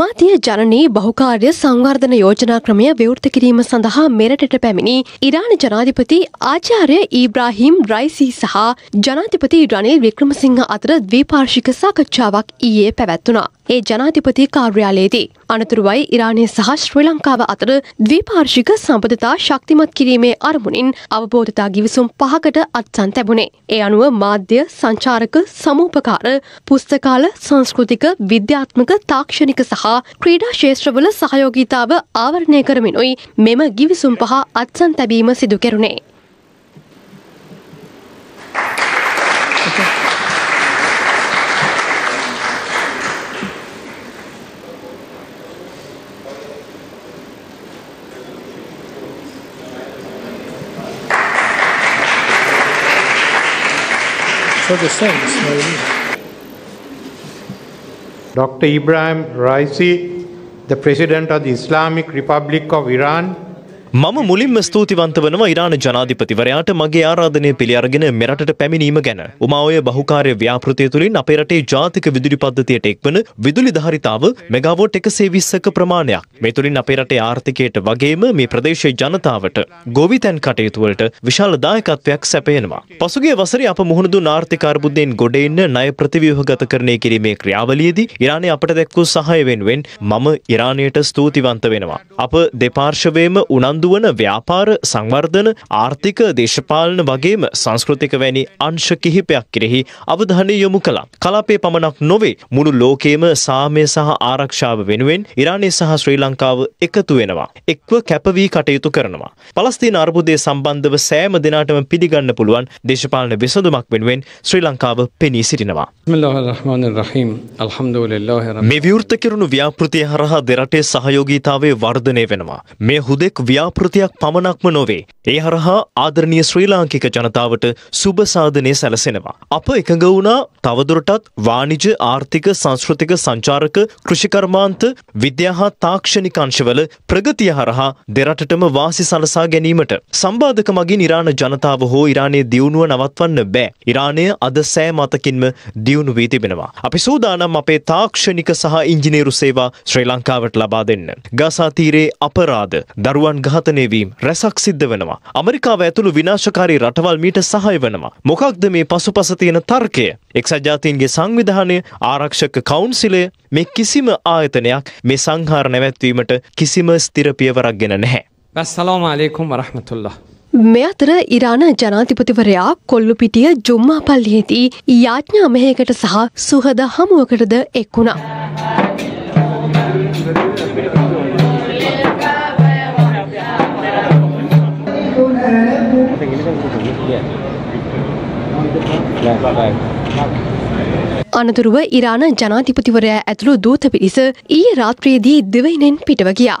මාතිය ජනනී බහුකාර්ය සංවර්ධන යෝජනා ක්‍රමය විවෘත කිරීම සඳහා මෙරටට පැමිණි ඉරාන ජනාධිපති ආචාර්ය ඊබ්‍රාහිම් රයිසි සහ ජනාධිපති රනිල් වික්‍රමසිංහ අතර ද්විපාර්ශික සාකච්ඡාවක් ඊයේ පැවැත්වුණා. ඒ ජනාධිපති කාර්යාලයේදී. අනතුරුවයි ඉරානය සහ ශ්‍රී ලංකාව අතර ද්විපාර්ශික සම්බධතා ශක්තිමත් කිරීමේ අරමුණින් අවබෝධතා ගිවිසුම් පහකට අත්සන් තැබුණේ. ඒ අනුව මාධ්‍ය සංචාරක සමූපකාර පුස්තකාල සංස්කෘතික විද්‍යාත්මක තාක්ෂණික සහ ක්‍රීඩා ශේෂත්‍රවල සහයෝගීතාව ආවරණය කරමිනුයි මෙම ගිවිසුම් පහ අත්සන් තැබීම සිදු කෙරුණේ. Dr. Ibrahim Raisi, the President of the Islamic Republic of Iran, මම මුලින්ම ස්තුතිවන්ත වනවා ඉරාන ජනාධිපතිවරයාට මගේ ආරාධනය පිළි අරගෙන මෙරටට පැමිණීම ගැන. උමාඔය බහුකාර්ය ව්‍යාපෘතිය තුළින් අපේ රටේ ජාතික විදුලි පද්ධතියට එක්වන විදුලි ධාරිතාව මෙගාවෝට් එකසේ විස්සක ප්‍රමාණයක්. මේ තුළින් අපේ රටේ ආර්ථිකයට වගේම මේ ප්‍රදේශයේ ජනතාවට ගොවිතැන් කටයුතුවලට විශාල දායකත්වයක් සැපයනවා. පසුගිය වසරේ අප මුහුණ දුන් ආර්ථික අර්බුදයෙන් ගොඩ එන්න ණය ප්‍රතිව්‍යුහගතකරණය කිරීමේ ක්‍රියාවලියේදී ඉරානය අපට දැක්වූ සහාය වෙනුවෙන් මම ඉරානයට ස්තුතිවන්ත වෙනවා. අප දෙපාර්ශවයේම උනන්දු උනන්දු වන ව්‍යාපාර සංවර්ධන ආර්ථික දේශපාලන වගේම සංස්කෘතික වැනි අංශ කිහිපයක් කෙරෙහි අවධානය යොමු කළා. කලාපේ පමණක් නොවේ මුළු ලෝකේම සාමය සහ ආරක්ෂාව වෙනුවෙන් ඉරානය සහ ශ්‍රී ලංකාව එකතු වෙනවා. එක්ව කැපවී කටයුතු කරනවා. පලස්තීන අර්බුදය සම්බන්ධව සෑම දෙනාටම පිළිගන්න පුළුවන් දේශපාලන විසඳුමක් වෙනුවෙන් ශ්‍රී ලංකාව පෙනී සිටිනවා. මේ විවෘත කෙරුණු ව්‍යාපෘතිය හරහා දෙරටේ සහයෝගීතාවේ වර්ධනය වෙනවා. මේ හුදෙක් ව්‍යා ව්‍යාපෘතියක් පමණක්ම නොවේ. ඒ හරහා ආදරණීය ශ්‍රී ලාංකික ජනතාවට සුබ සාධනය සැලසෙනවා. අප එකඟ වුණා තවදුරටත් වාණිජ ආර්ථික සංස්කෘතික සංචාරක කෘෂිකර්මාන්ත විද්‍යා හා තාක්ෂණික අංශවල ප්‍රගතිය හරහා දෙරටටම වාසි සලසා ගැනීමට. සම්බාධක මගින් ඉරාන ජනතාව හෝ ඉරානයේ දියුණුව නවත්වන්න බෑ. ඉරානය අද සෑ මතකින්ම දියුණු වී තිබෙනවා. අපි සූදානම් අපේ තාක්ෂණික සහ ඉංජිනේරු සේවා ශ්‍රී ලංකාවට ලබා දෙන්න. ගසා තීරේ අපරාධ දරුවන් ගහ ඝාතනයවීම් රැසක් සිද්ධ වෙනවා. අමරිකාව ඇතුළු විනාශකාරී රටවල් මීට සහය වෙනවා. මොකක්ද මේ පසුපස තියෙන තර්කය? එක්සත් ජාතීන්ගේ සංවිධානය ආරක්ෂක කවුන්සිලය මේ කිසිම ආයතනයක් මේ සංහාර නැවැත්වීමට කිසිම ස්තිර පියවරක් ගෙන නැහැ. සලාම අලෙකුම් වරහමතුල්ලා. මේ අතර ඉරාන ජනාධිපතිවරයා කොල්ලු පිටිය ජුම්මා පල්ලියේදී යාඥා මෙහයකට සහ සුහද හමුවකටද එක් වුණා. අනතුරුව ඉරාන ජනාධිපතිවරයා ඇතුළු දූත පිරිස ඊයේ රාත්‍රයේදී දිවයිනෙන් පිටව ගියා.